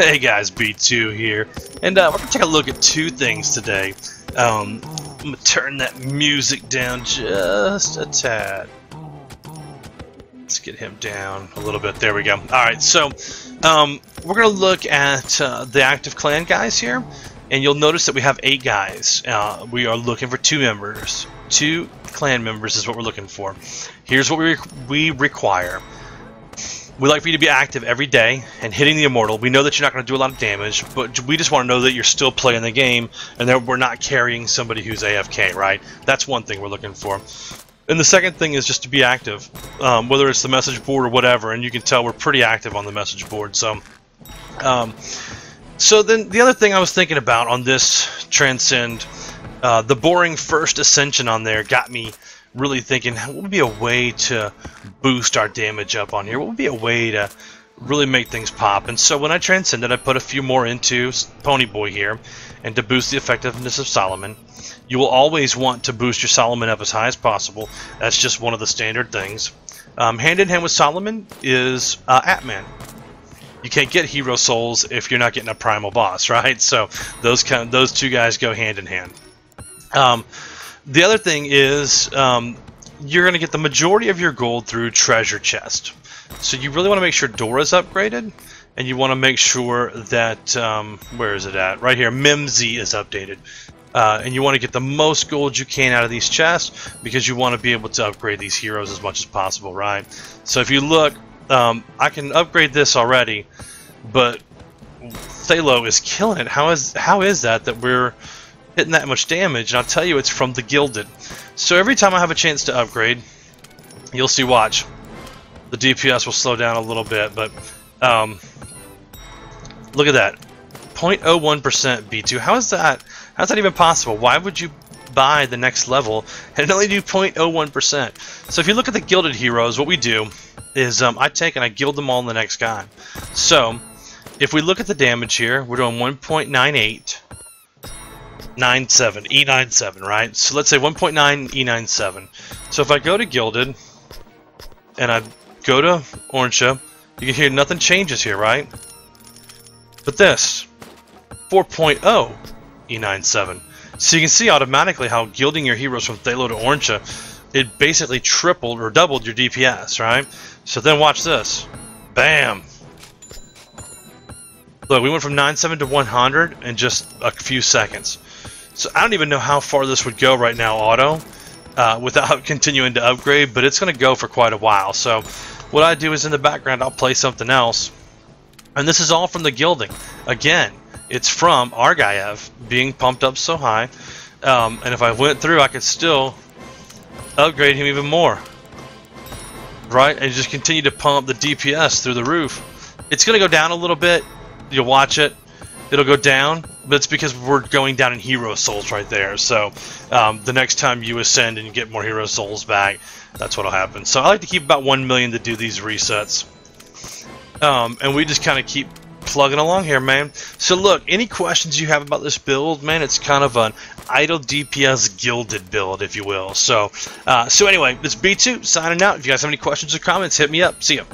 Hey guys, B2 here, and uh, we're gonna take a look at two things today. Um, I'm gonna turn that music down just a tad. Let's get him down a little bit. There we go. All right, so um, we're gonna look at uh, the active clan guys here, and you'll notice that we have eight guys. Uh, we are looking for two members. Two clan members is what we're looking for. Here's what we, re we require. We like for you to be active every day and hitting the immortal. We know that you're not going to do a lot of damage, but we just want to know that you're still playing the game and that we're not carrying somebody who's AFK, right? That's one thing we're looking for. And the second thing is just to be active, um, whether it's the message board or whatever. And you can tell we're pretty active on the message board. So, um, so then the other thing I was thinking about on this transcend, uh, the boring first ascension on there got me really thinking what would be a way to boost our damage up on here? What would be a way to really make things pop? And so when I transcended, I put a few more into Ponyboy here, and to boost the effectiveness of Solomon. You will always want to boost your Solomon up as high as possible. That's just one of the standard things. Um, hand in hand with Solomon is uh, Atman. You can't get hero souls if you're not getting a primal boss, right? So those kind those two guys go hand in hand. Um, the other thing is um, you're going to get the majority of your gold through treasure chest. So you really want to make sure Dora's upgraded, and you want to make sure that um, where is it at? Right here, Mimzee is updated. Uh, and you want to get the most gold you can out of these chests because you want to be able to upgrade these heroes as much as possible, right? So if you look, um, I can upgrade this already, but Phthalo is killing it. How is how is that that we're hitting that much damage, and I'll tell you it's from the Gilded. So every time I have a chance to upgrade, you'll see, watch, the DPS will slow down a little bit, but um, look at that. 0.01% B2. How is that? How's that even possible? Why would you buy the next level and only do 0.01%? So if you look at the Gilded heroes, what we do is um, I take and I gild them all in the next guy. So if we look at the damage here, we're doing 1.98 97, E97, right? So let's say 1.9 E97. So if I go to Gilded, and I go to Orange, you can hear nothing changes here, right? But this, 4.0 E97. So you can see automatically how gilding your heroes from Phthalo to Orange, it basically tripled or doubled your DPS, right? So then watch this. Bam! Look, we went from 97 to 100 in just a few seconds. So I don't even know how far this would go right now, auto, uh, without continuing to upgrade, but it's going to go for quite a while. So what I do is in the background, I'll play something else. And this is all from the gilding. Again, it's from Argaiv being pumped up so high. Um, and if I went through, I could still upgrade him even more. Right? And just continue to pump the DPS through the roof. It's going to go down a little bit. You'll watch it it'll go down, but it's because we're going down in hero souls right there. So um, the next time you ascend and you get more hero souls back, that's what'll happen. So I like to keep about 1 million to do these resets. Um, and we just kind of keep plugging along here, man. So look, any questions you have about this build, man, it's kind of an idle DPS gilded build, if you will. So, uh, so anyway, this B2 signing out. If you guys have any questions or comments, hit me up. See ya.